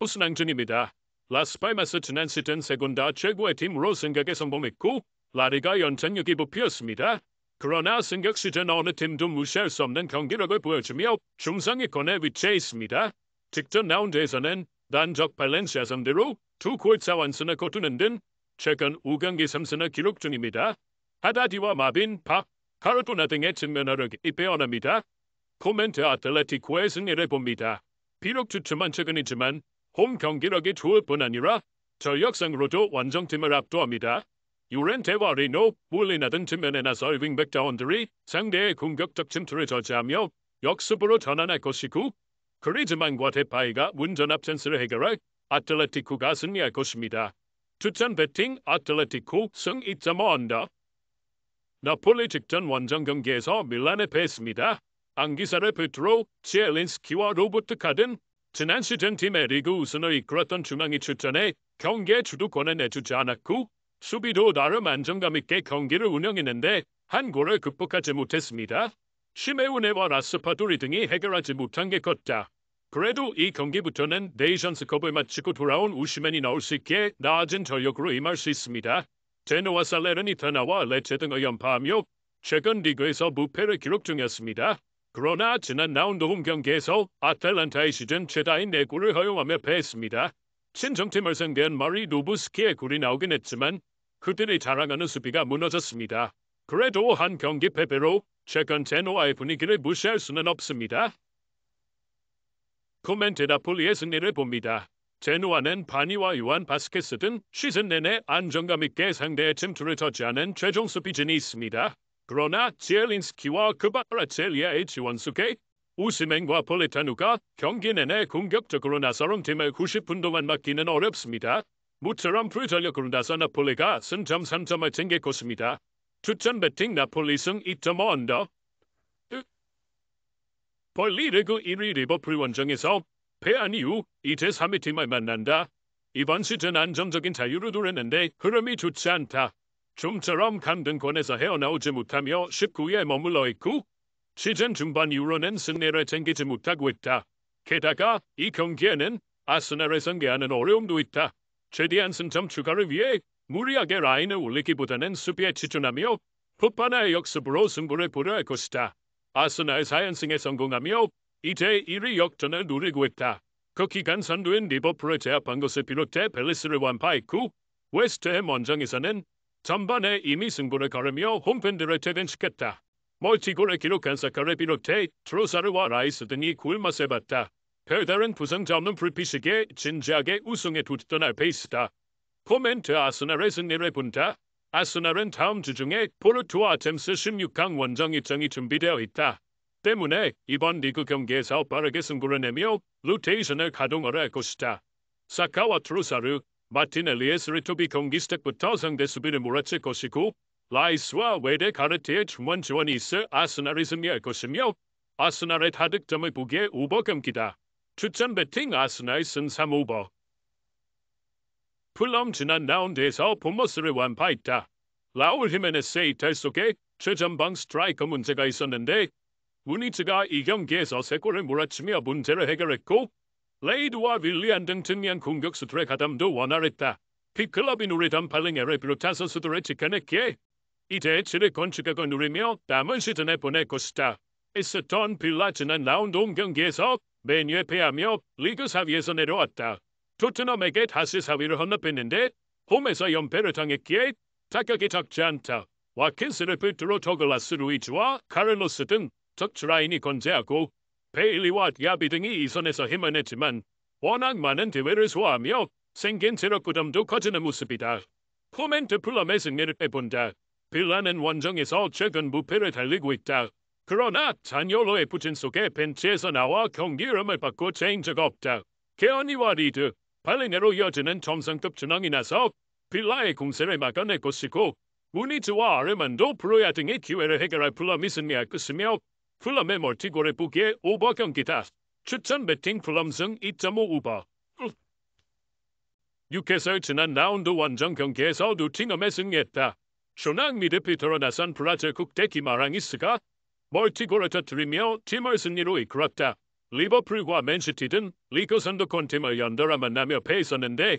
우승앙전입니다. 라스팔마스 지난 시즌 세군다 최고의 팀으로 승격에 성공했고 라리가 연착륙이 부피였습니다. 그러나 승격 시즌 어느 팀도 무시할 수 없는 경기력을 보여주며 중상위권에 위치해 있습니다. 직전 라운드에서는 단적 발렌시아 상대로 두 골차 완승을 거두는 등 최근 5경기 3승을 기록 중입니다. 하다디와 마빈, 박, 카르토나 등의 측면화를 입배원합니다. 코멘트 아틀레티코의 승리를 봅니다. 비록 주춤한 최근이지만 홈 경기력이 좋을 뿐 아니라 전력상으로도 원정팀을 압도합니다. 요렌테와 리노, 몰리나 등 측면에 나서 윙백 자원들이 상대의 공격적 침투를 저지하며 역습으로 전환할 것이고 그리즈만과 데파이가 문전 앞 찬스를 해결할 아틀레티코가 승리할 것입니다. 추천 배팅 아틀레티코 승 2.5 under 나폴리 직전 원정 경기에서 밀란에 패했습니다. 앙귀사를 필두로, 지엘린스키와 로보트카 등 지난 시즌 팀의 리그 우승을 이끌었던 중앙이 출전해 경기의 주도권을 내주지 않았고 수비도 나름 안정감 있게 경기를 운영했는데 한 골을 극복하지 못했습니다. 시메오네와 라스파도리 등이 해결하지 못한 게 컸다. 그래도 이 경기부터는 네이션스컵을 마치고 돌아온 오시멘이 나올 수 있게 나아진 전력으로 임할 수 있습니다. 제노와 살레르니타나와 레체 등을 연파하며 최근 리그에서 무패를 기록 중이었습니다. 그러나 지난 라운드 홈 경기에서 아틀란타의 시즌 최다인 4골을 허용하며 패했습니다. 친정팀을 상대한 마리 노브스키의 골이 나오긴 했지만 그들이 자랑하는 수비가 무너졌습니다. 그래도 한 경기 패배로 최근 제노와의 분위기를 무시할 수는 없습니다. 코멘트 나폴리의 승리를 봅니다. 제노아는 바니와 요한 바스케스 등 시즌 내내 안정감 있게 상대의 침투를 저지하는 최종 수비진이 있습니다. 그러나 지엘린스키와 크바라첼리아의 지원 속에 오시멘과 폴리타노가 경기 내내 공격적으로 나서는 팀을 90분 동안 막기는 어렵습니다. 모처럼 full전력으로 나서 나폴리가 승점 3점을 챙길 것입니다. 추천 배팅 나폴리 승 2.5 under 벌리 리그 1위 리버풀 원정에서 패한 이후 이제 3위 팀을 만난다. 이번 시즌 안정적인 자유를 누렸는데 흐름이 좋지 않다. 좀처럼 강등권에서 헤어나오지 못하며 19위에 머물러 있고 시즌 중반 이후로는 승리를 챙기지 못하고 있다. 게다가 이 경기에는 아스날을 상대하는 어려움도 있다. 최대한 승점 추가를 위해 무리하게 라인을 올리기보다는 수비에 치중하며 풋바나의 역습으로 승부를 보려 할 것이다. 아스날 4연승에 성공하며 이제 1위 역전을 누리고 있다. 그 기간 선두인 리버풀을 제압한 것을 비롯해 벨리스를 완파했고 웨스트햄 원정에서는 전반에 이미 승부를 걸으며 홈팬들을 퇴근시켰다. 멀티골을 기록한 사카를 비롯해 트로사르와 라이스 등이 굴맛을 봤다. 별다른 부상자 없는 불피식에 진지하게 우승에 두드던 페이스다. 코멘트 아스날의 승리를 본다. 아스날은 다음 주 중에 포르투와 챔스 16강 원정 일정이 준비되어 있다. 때문에 이번 리그 경기에서 빠르게 승부를 내며 로테이션을 가동하려 할 것이다. 사카와 트로사르, 마르티넬리의 스리톱이 경기 시작부터 상대 수비를 몰아칠 것이고 라이스와 외데가르드의 중원 지원이 있어 아스날이 승리할 것이며 아스날의 다득점을 보기에 오버 경기다. 추천 배팅 아스날 승 3 오버 풀럼 지난 라운드에서 본머스를 완파했다. 라울 히메네스의 이탈 속에 최전방 스트라이커 문제가 있었는데 무니츠가 이 경기에서 세 골을 몰아치며 문제를 해결했고 레이드와 윌리안 등 측면 공격수들의 가담도 원활했다. 빅클럽이 노리던 팔리냐를 비롯한 선수들을 지켜냈기에 이제 7위권 추격을 노리며 남은 시즌을 보낼 것이다. 애스턴 빌라 지난 라운드 홈 경기에서 맨유에 패하며 리그 4위에서 내려왔다. 토트넘에게 다시 4위를 헌납했는데 홈에서 연패를 당했기에 타격이 적지 않다. 와킨스를 필두로 더글라스 루이즈와 카를로스 등 척추라인이 건재하고 베일리와 디아비 등이 2선에서 힘을 냈지만 워낙 많은 대회를 소화하며 생긴 체력 부담도 커지는 모습이다. 코멘트 풀럼의 승리를 본다. 빌라는 원정에서 최근 무패를 달리고 있다. 그러나 자니올로의 부진 속에 벤치에서 나와 경기 흐름을 바꿔 체인저가 없다. 케어니와 리드, 팔리냐로 이어지는 정상급 중앙이 나서 빌라의 공세를 막아낼 것이고 무니즈와 아르만도 브로야 등이 기회를 해결할 풀럼이 승리할 것이며 풀럼의 멀티골을 보기에 오버 경기다. 추천 배팅 풀럼 승 2.5 오버. 6회설 지난 라운드 원정 경기에서 노팅엄에 승리했다. 중앙 미드필더로 나선 브라질 국대 기마랑이스가 멀티골을 터뜨리며 팀을 승리로 이끌었다. 리버풀과 맨시티 등 리그 선두권 팀을 연달아 만나며 패했었는데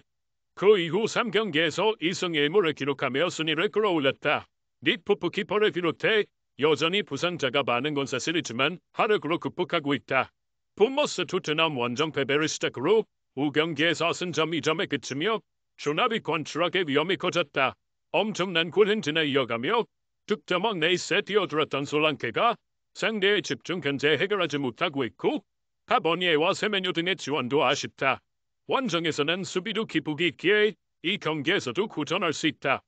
그 이후 3경기에서 2승 1무를 기록하며 순위를 끌어올렸다. 닉 포프 키퍼를 비롯해 여전히 부상자가 많은 건 사실이지만 하루그로 극복하고 있다. 본머스 토트넘 원정 패배를 시작으로 5경기에서 승점 2점에 그치며 중하위권 추락의 위험이 커졌다. 엄청난 골 행진을 이어가며 득점왕 레이스에 뛰어들었던 솔랑케가 상대의 집중 견제를 해결하지 못하고 있고 태버니어와 세메뇨 등의 지원도 아쉽다. 원정에서는 수비도 기복이 있기에 이 경기에서도 고전할 수 있다.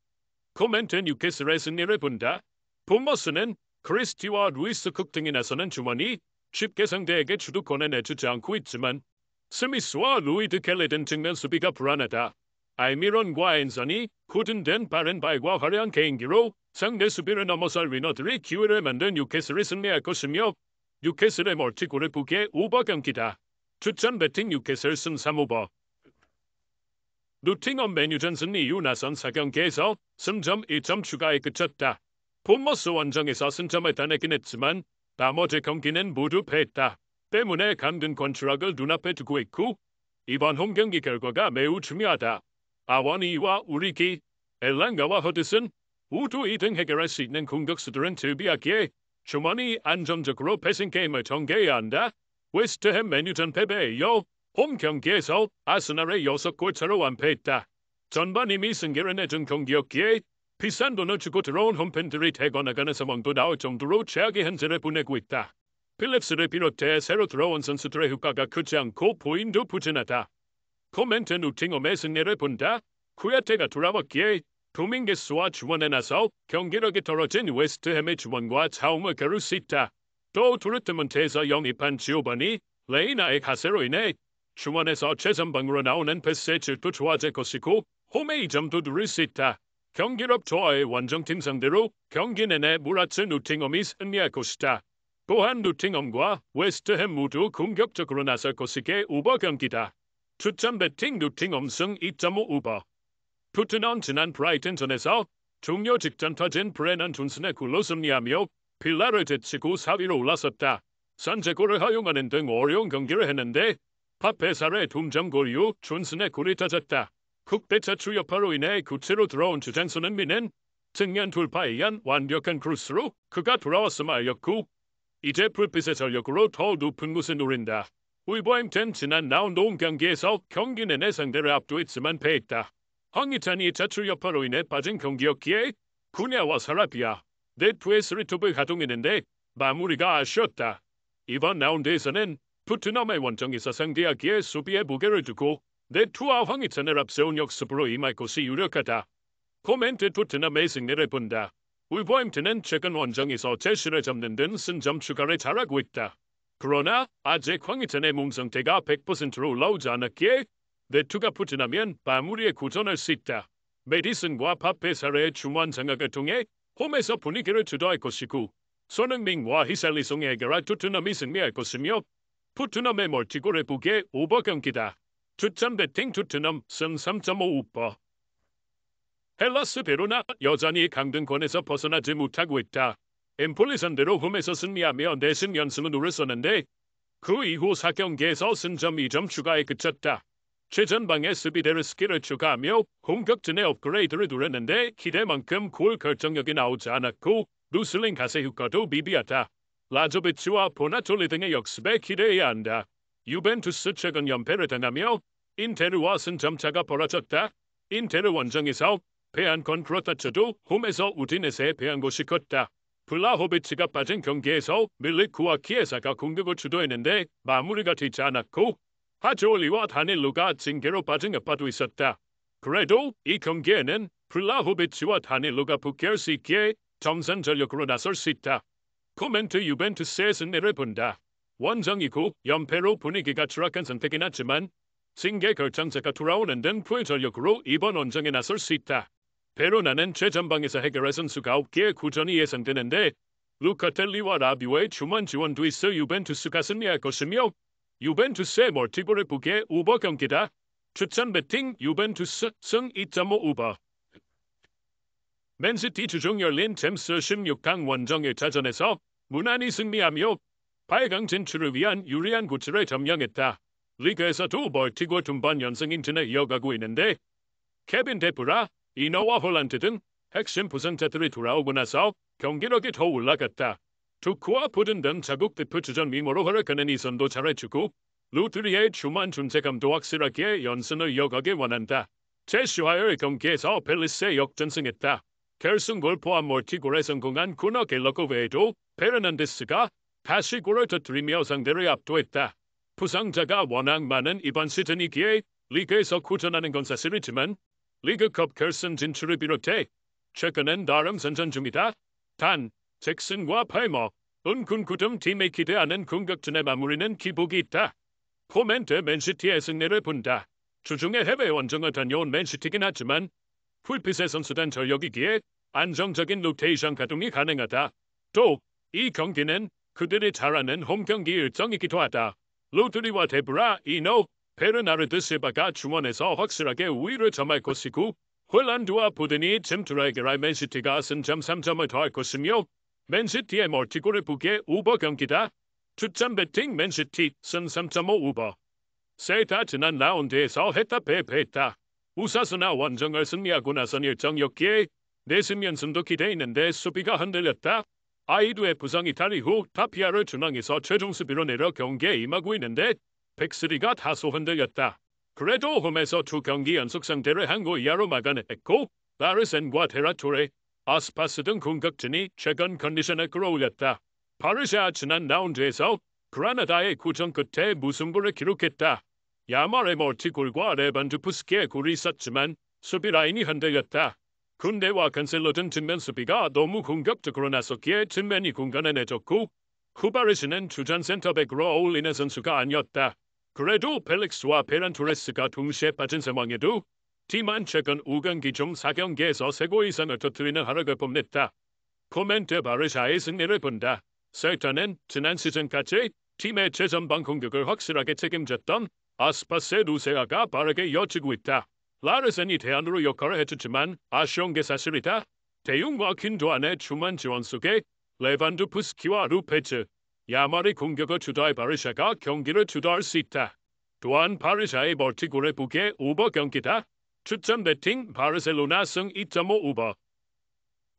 코멘트 뉴캐슬의 승리를 본다. 본머스는 크리스티와 루이스 쿡 등이 나서는 주머니 쉽게 상대에게 주도권을 내주지 않고 있지만 스미스와 로이드 켈리 등 측면 수비가 불안하다. 알미론과 앤서니 고든 등 빠른 발과 화려한 개인기로 상대 수비를 넘어설 윙어들이 기회를 만든 뉴캐슬이 승리할 것이며 뉴캐슬의 멀티골을 보기에 오버 경기다. 추천 배팅 뉴캐슬 승 3오버 노팅엄 맨유전 승리 이후 나선 4경기에서 승점 1점 추가에 그쳤다. 본머스 원정에서 승점을 따내긴 했지만 나머지 경기는 모두 패했다. 때문에 강등권 추락을 눈앞에 두고 있고 이번 홈 경기 결과가 매우 중요하다. 아워니이와 오리기, 엘랑가와 허드슨 오도이 등 해결할 수 있는 공격수들은 즐비하기에 주머니 안정적으로 패싱 게임을 전개해야 한다. 웨스트햄 맨유전 패배에 이어 홈 경기에서 아스날의 6골 차로 완패했다. 전반 이미 승기를 내준 경기였기에 비싼 돈을 주고 들어온 홈팬들이 대거나가는 상황도 나올 정도로 최악의 현재를 보내고 있다. 필립스를 비롯해 새로 들어온 선수들의 효과가 크지 않고 보웬도 부진하다. 코멘트 노팅엄의 승리를 본다. 쿠야테가 돌아왔기에 도밍게스와 중원에 나서 경기력이 떨어진 웨스트햄의 중원과 자웅을 겨룰 수 있다. 또 도르트문트에서 영입한 지오바니 레이나의 가세로 인해 중원에서 최전방으로 나오는 패스의 질도 좋아질 것이고 홈의 이점도 누릴 수 있다. 경기력 저하의 원정팀 상대로 경기 내내 몰아칠 노팅엄이 승리할 것이다. 또한 노팅엄과 웨스트햄 모두 공격적으로 나설 것이기에 오버 경기다. 추천 배팅 노팅엄 승 2.5 오버 토트넘 지난 브라이튼전에서 종료 직전 터진 브레넌 존슨의 골로 승리하며 빌라를 제치고 4위로 올라섰다. 선제골을 허용하는 등 어려운 경기를 했는데 파페 사르의 동점 골 이후 존슨의 골이 터졌다. 국대 차출 여파로 인해 교체로 들어온 주장 손흥민은 측면 돌파에 의한 완벽한 크로스로 그가 돌아왔음을 알렸고 이제 불빛의 전력으로 더 높은 곳을 노린다. 울버햄튼 지난 라운드 홈 경기에서 경기 내내 상대를 압도했지만 패했다. 황희찬이 차출 여파로 인해 빠진 경기였기에 쿠냐와 사라비아, 네트의 스리톱을 가동했는데 마무리가 아쉬웠다. 이번 라운드에서는 푸트넘의 원정에서 상대하기에 수비에 무게를 두고 네트와 황희찬을 앞세운 역습으로 임할 것이 유력하다. 코멘트 푸트넘의 승리를 본다. 울버햄튼은 최근 원정에서 제시를 잡는 등 승점 추가를 잘하고 있다. 그러나 아직 황희찬의 몸 상태가 100%로 올라오지 않았기에 네투가 푸진하면 마무리에 고전할 수 있다. 메디슨과 파페 사르의 중원 장악을 통해 홈에서 분위기를 주도할 것이고 손흥민과 히샬리송이 해결할 토트넘이 승리할 것이며 토트넘의 멀티골을 보기에 오버 경기다. 추천 배팅 토트넘 승 3.5 오버 헬라스 베로나 여전히 강등권에서 벗어나지 못하고 있다. 엠폴리 상대로 홈에서 승리하며 내승 연승을 누렸었는데 그 이후 4경기에서 승점 2점 추가에 그쳤다. 최전방에 스킬을 추가하며 공격진의 업그레이드를 누렸는데 기대만큼 골 결정력이 나오지 않았고 노슬린 가세 효과도 미비하다. 라조비치와 보나촐리 등의 역습에 기대해야 한다. 유벤투스 최근 연패를 당하며 인테르와 승점차가 벌어졌다. 인테르 원정에서 패한 건 그렇다 쳐도 홈에서 우디네스에 패한 것이 컸다. 블라호비치가 빠진 경기에서 밀리크와 키에사가 공격을 주도했는데 마무리가 되지 않았고 파졸리와 다닐루가 징계로 빠진 여파도 있었다. 그래도 이 경기에는 블라호비치와 다닐루가 복귀할 수 있기에 정상 전력으로 나설 수 있다. 코멘트 유벤투스의 승리를 본다. 원정이고 연패로 분위기가 추락한 상태긴 하지만 징계 결장자가 돌아오는 등 풀 전력으로 이번 원정에 나설 수 있다. 베로나는 최전방에서 해결할 선수가 9개의 고전이 예상되는데 로카텔리와 라비오의 주만 지원도 있어 유벤투스가 승리할 것이며 유벤투스의 멀티골을 보기에 오버 경기다. 추천 배팅 유벤투스 승 2.5 오버 맨시티 주중 열린 챔스 16강 원정 1차전에서 무난히 승리하며 8강 진출을 위한 유리한 고지를 점령했다. 리그에서도 멀티골 동반 연승 행진을 이어가고 있는데 케빈 데브라이너와 홀란드 등 핵심 부상자들이 돌아오고 나서 경기력이 더 올라갔다. 두쿠와 푸든 등 자국 대표 주전 미모로 활약하는 이선도 잘해주고 루드리의 주만 존재감도 확실하게 연승을 이어가길 원한다. 제슈와의 경기에서 펠리스에 역전승했다. 결승골 포함 멀티골에 성공한 코너 갤러거 외에도 베르난데스가 다시 골을 터뜨리며 상대를 압도했다. 부상자가 워낙 많은 이번 시즌이기에 리그에서 고전하는 건 사실이지만 리그컵 결승 진출을 비롯해 최근엔 나름 선전 중이다. 단 잭슨과 팔머, 은쿤쿠 등 팀에 기대하는 공격진의 마무리는 기복이 있다. 코멘트 맨시티의 승리를 본다. 주중에 해외 원정을 다녀온 맨시티긴 하지만 풀핏의 선수단 전력이기에 안정적인 로테이션 가동이 가능하다. 또 이 경기는 그들이 잘하는 홈 경기 일정이기도 하다. 로드리와 데브라이너, 베르나르드 실바가 중원에서 확실하게 우위를 점할 것이고 홀란드와 포든이 침투하기에 맨시티가 승점 3점을 더할 것이며 맨시티의 멀티골을 보기에 오버 경기다. 추천 배팅 맨시티 승 3.5 오버. 셀타 지난 라운드에서 헤타페에 패했다. 오사수나 원정을 승리하고 나선 일정이었기에 내심 연승도 기대했는데 수비가 흔들렸다. 아이두의 부상 이탈 이후 타피아를 중앙에서 최종 수비로 내려 경기에 임하고 있는데 백스리가 다소 흔들렸다. 그래도 홈에서 두 경기 연속 상대를 한고 이하로 막아냈고 바르센과 테라토레, 아스파스 등 공격진이 최근 컨디션을 끌어올렸다. 바르샤 지난 라운드에서 그라나다의 구정 끝에 무승부를 기록했다. 야말의 멀티골과 레반두프스키의 골이 있었지만 수비 라인이 흔들렸다. 군대와 간셀로 등 뒷면 수비가 너무 공격적으로 나섰기에 뒷면이 공간을 내줬고 후바르시는 주전 센터백으로 어울리는 선수가 아니었다. 그래도 펠릭스와 베란 토레스가 동시에 빠진 상황에도 팀은 최근 5경기 중 4경기에서 3골 이상을 터뜨리는 활약을 뽐냈다. 코멘트 바르샤의 승리를 본다. 셀타는 지난 시즌까지 팀의 최전방 공격을 확실하게 책임졌던 아스파스의 루세아가 빠르게 이어지고 있다. 라르센이 대안으로 역할을 해주지만 아쉬운 게 사실이다. 대용과 킨도안의 주만 지원 속에 레반두프스키와 루페츠, 야말이 공격을 주도할 바르샤가 경기를 주도할 수 있다. 또한 바르샤의 멀티골을 보기에 오버 경기다. 추천 배팅 바르셀로나 승 2.5 오버.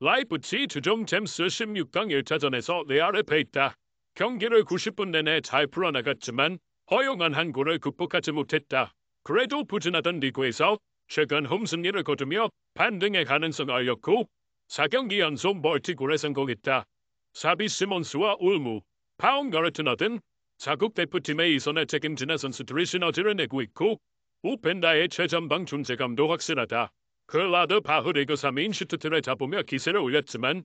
라이프치히 주중 챔스 16강 1차전에서 레알에 패했다. 경기를 90분 내내 잘 풀어나갔지만 허용한 한 골을 극복하지 못했다. 그래도 부진하던 리그에서 최근 홈승리를 거두며 반등의 가능성을 알렸고 4경기 연속 멀티골에 성공했다. 사비 시몬스와 올모, 바움가르트너 등 자국 대표팀의 이선을 책임지는 선수들이 시너지를 내고 있고 오펜다의 최전방 존재감도 확실하다. 글라드바흐 리그 3위인 슈투트를 잡으며 기세를 올렸지만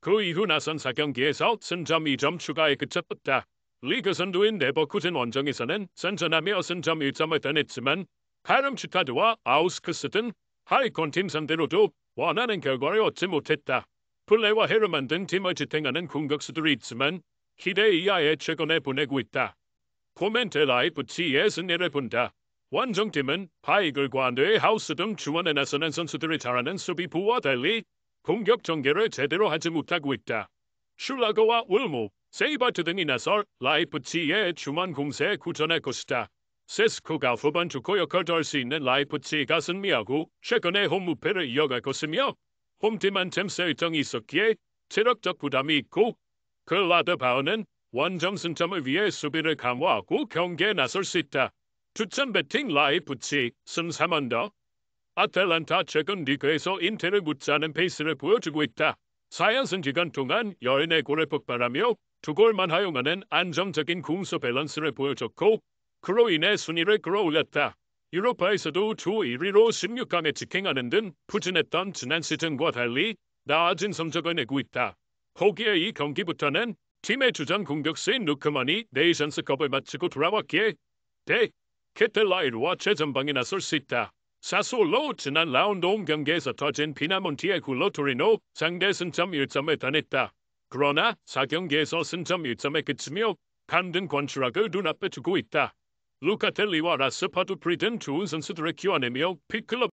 그 이후 나선 4경기에서 승점 2점 추가에 그쳤다. 리그 선두인 레버쿠젠 원정에서는 선전하며 승점 1점을 따냈지만 다름슈타트와 아욱스부르크 등 하위권 팀 상대로도 원하는 결과를 얻지 못했다. 플레와 해를 만든 팀을 지탱하는 공격수들이 있지만 기대 이하의 최근을 보내고 있다. 코멘트 라이프치히의 승리를 본다. 원정팀은 바이글과 노이하우스 등 중원에 나서는 선수들이 잘하는 수비부와 달리 공격 전개를 제대로 하지 못하고 있다. 슐라거와 올모, 자이발트 등이 나설 라이프치히의 중앙 공세에 고전할 것이다. 셰슈코가 후반 조커 역할을 할수 있는 라이프치히가 승리하고 최근에 홈 무패를 이어갈 것이며 홈팀 또한 챔스 일정이 있었기에 체력적 부담이 있고 글라드바흐는 원정 승점을 위해 수비를 강화하고 경기에 나설 수 있다. 추천 배팅 라이프치히 승 3언더 아틀란타 최근 리그에서 인테르 못지 않은 페이스를 보여주고 있다. 4연승 기간 동안 14골을 폭발하며 두 골만 허용하는 안정적인 공수 밸런스를 보여줬고 그로 인해 순위를 끌어올렸다. 유로파에서도 조 1위로 16강에 직행하는 등 부진했던 지난 시즌과 달리 나아진 성적을 내고 있다. 거기에 이 경기부터는 팀의 주전 공격수인 루크만이 네이션스컵을 마치고 돌아왔기에 데 케텔라에르와 최전방에 나설 수 있다. 사수올로 지난 라운드 홈 경기에서 터진 피나몬티의 골로 토리노 상대 승점 1점을 따냈다. 그러나 4경기에서 승점 1점에 그치며 간등 권추락을 눈앞에 두고 있다. 루카텔리와 라스파두